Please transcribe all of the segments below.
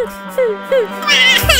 哼哼哼哼哼哼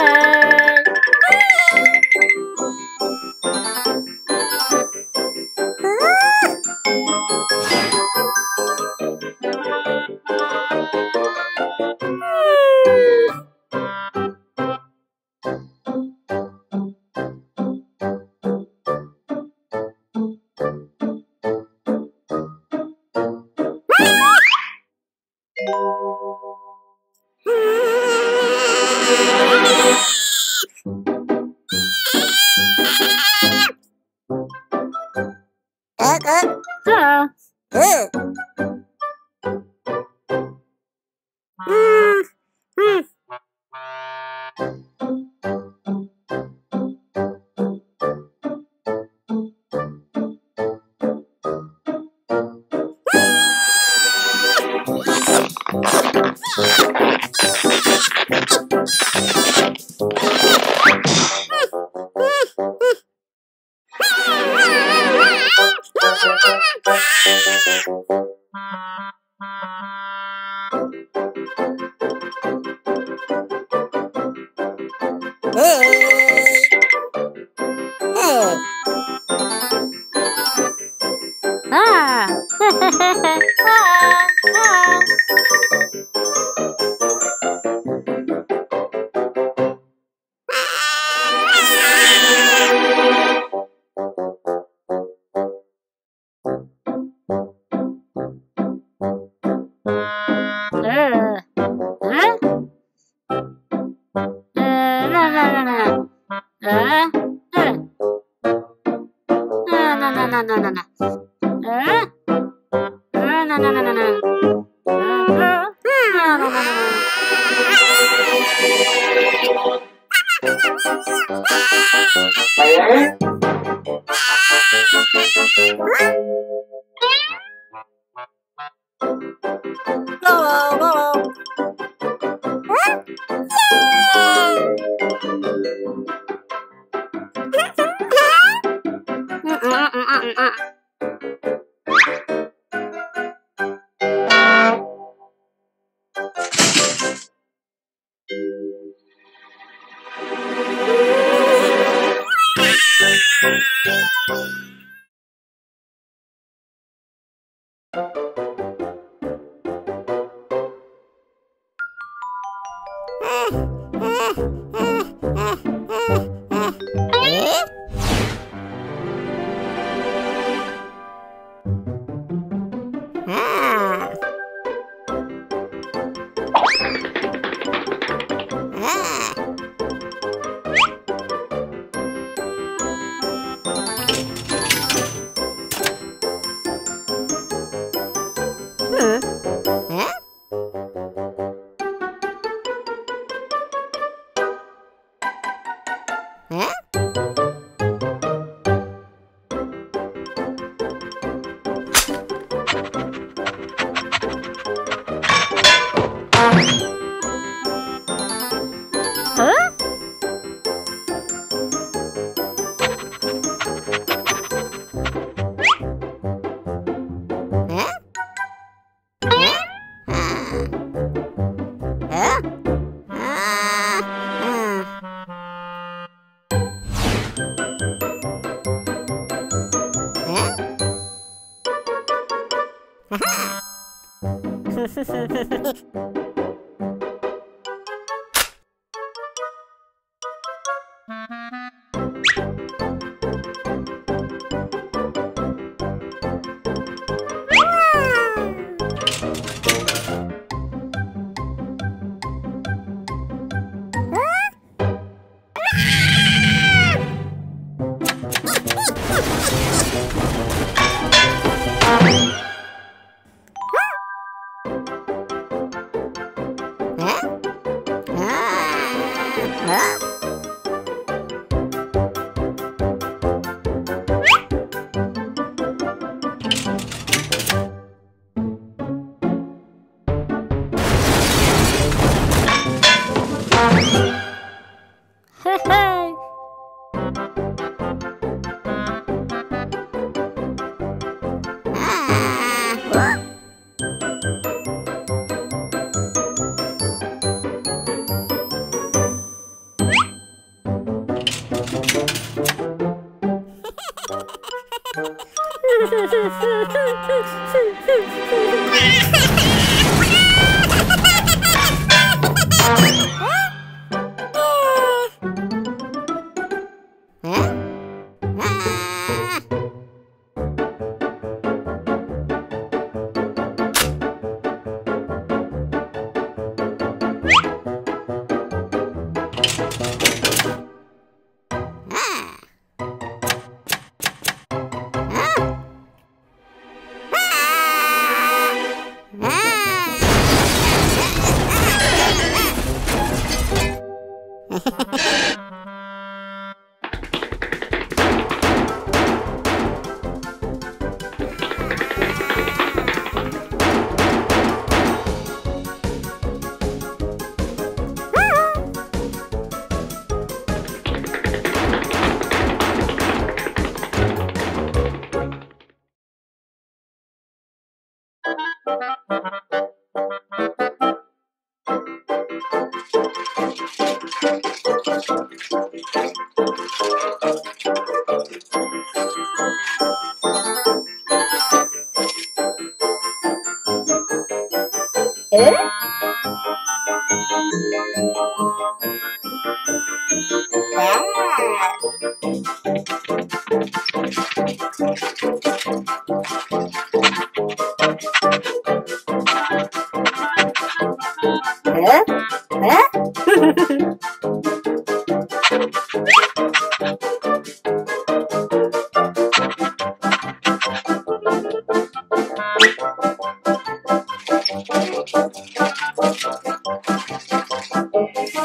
Bye. Oh. 에?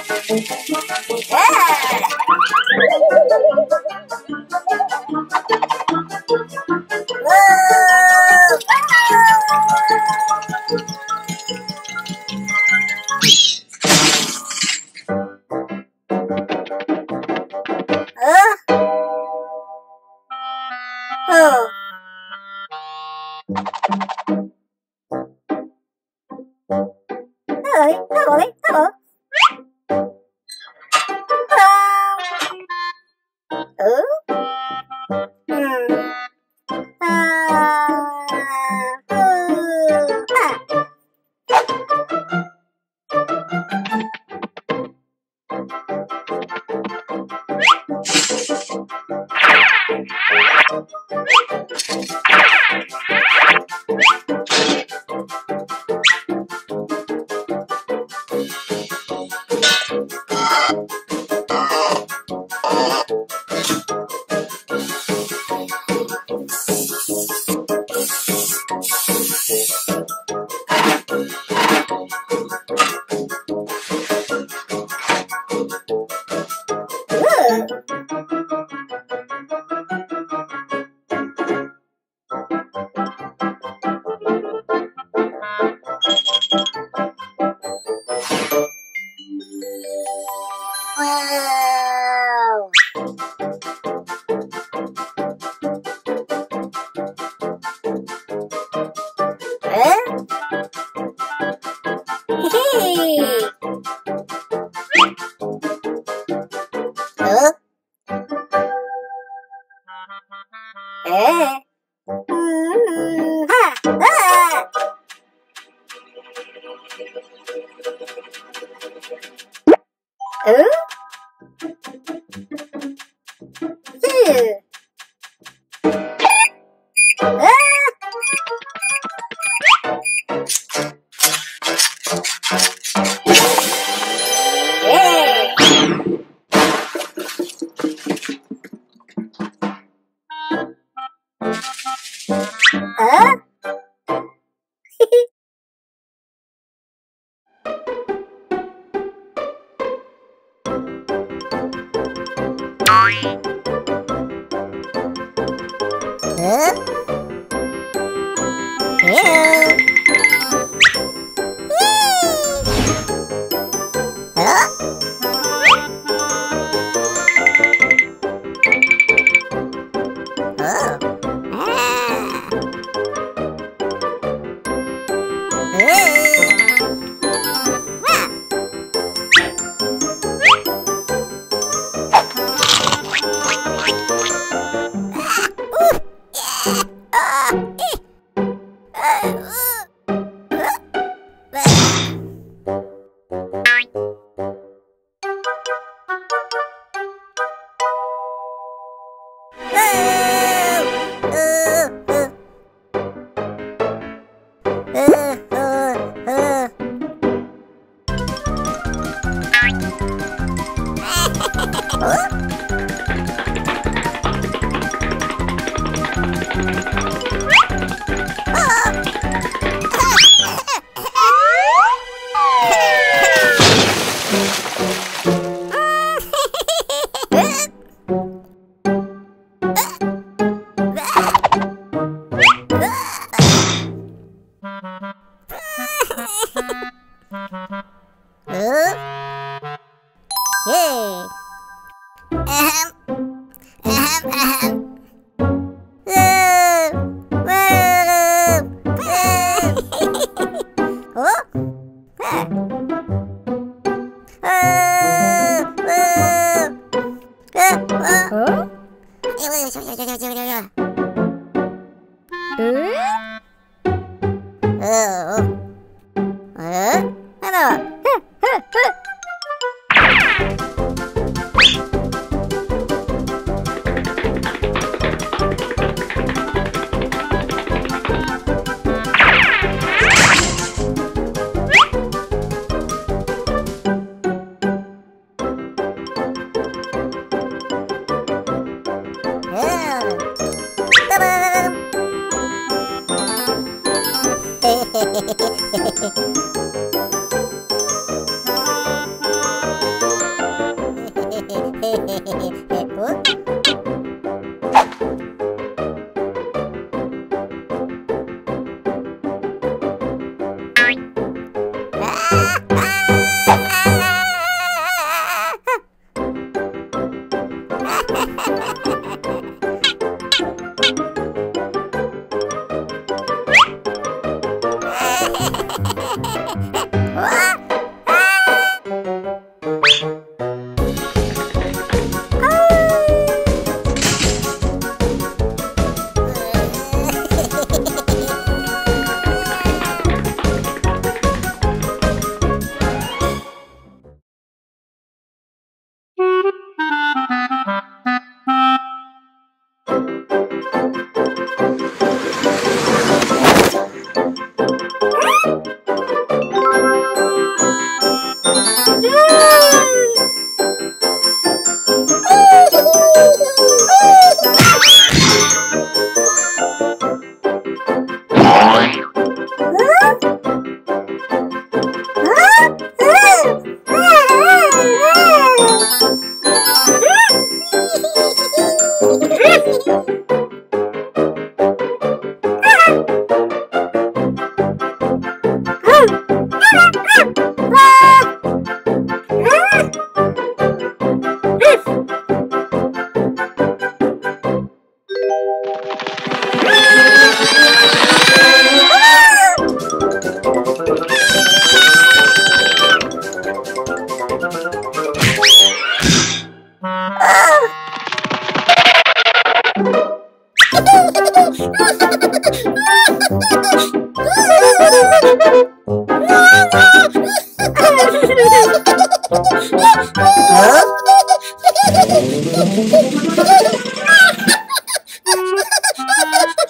Thank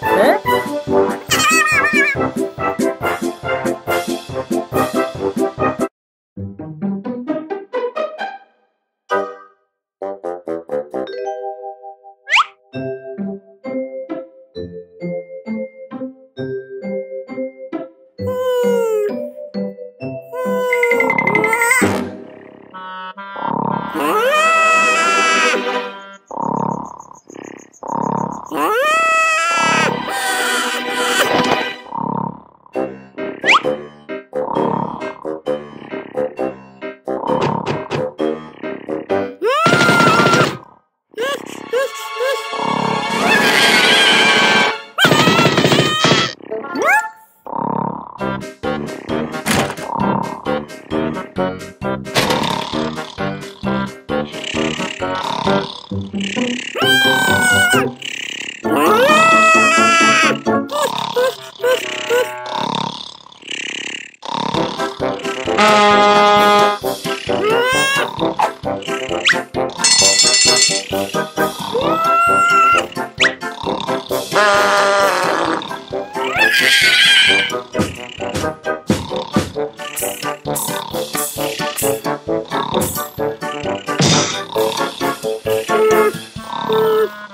嗯嗯 Beep.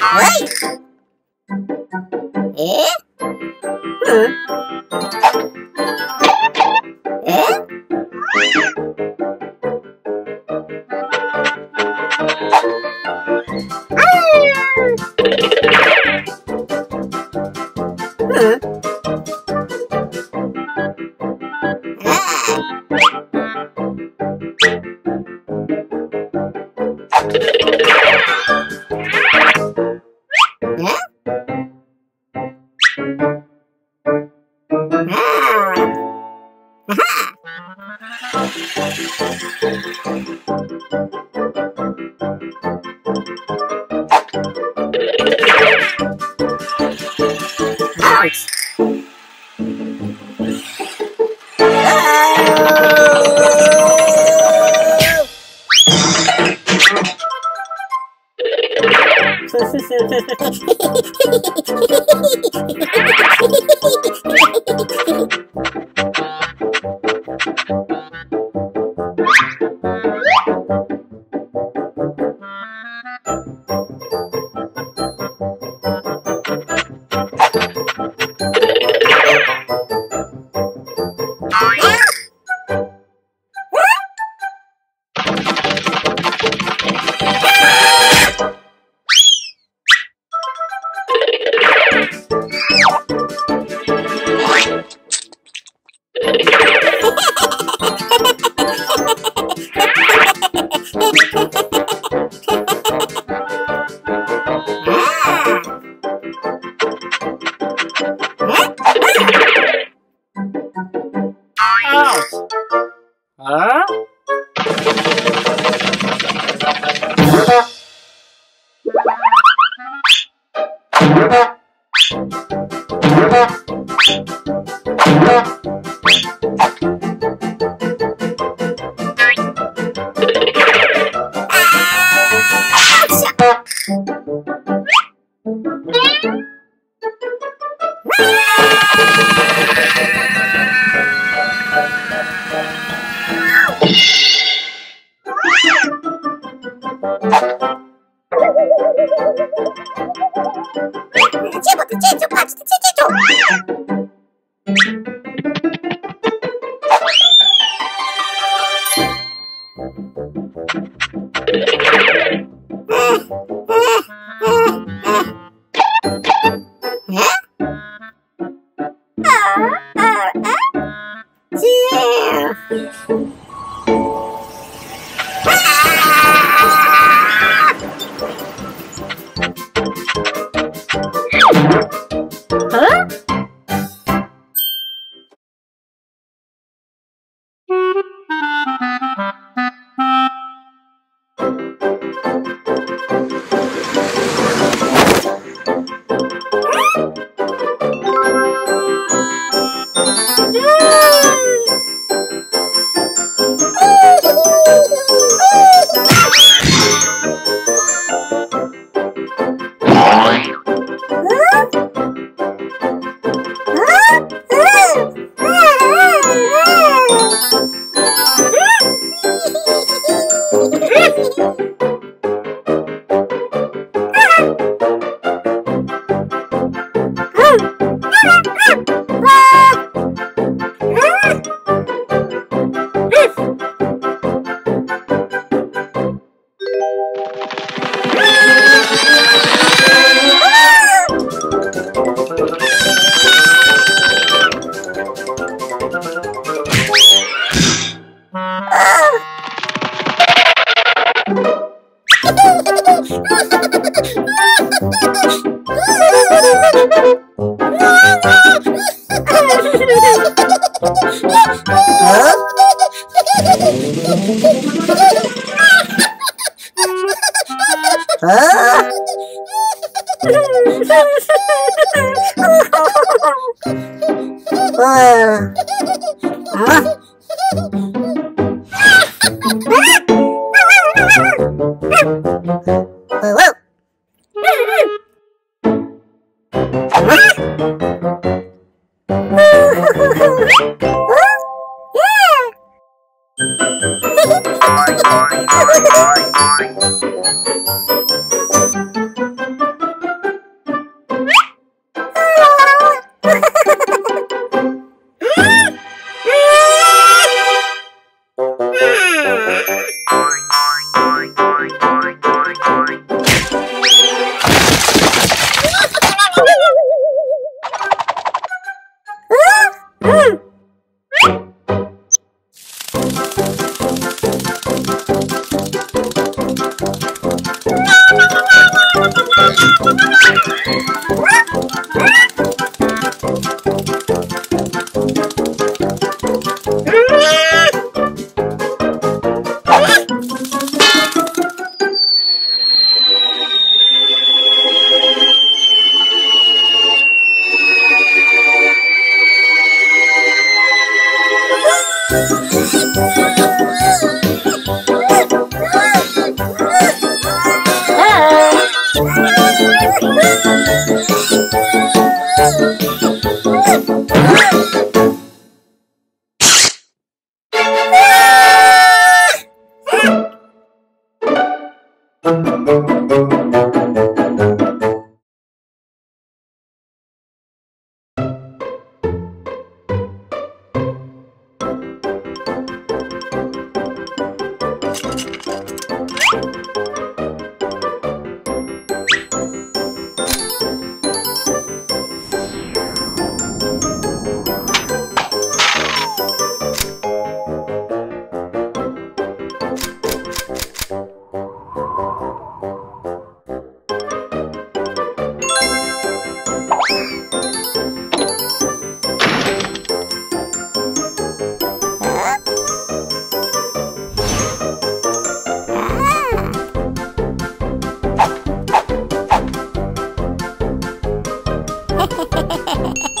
Huh? Ah, ah. Ha ha ha ha ha!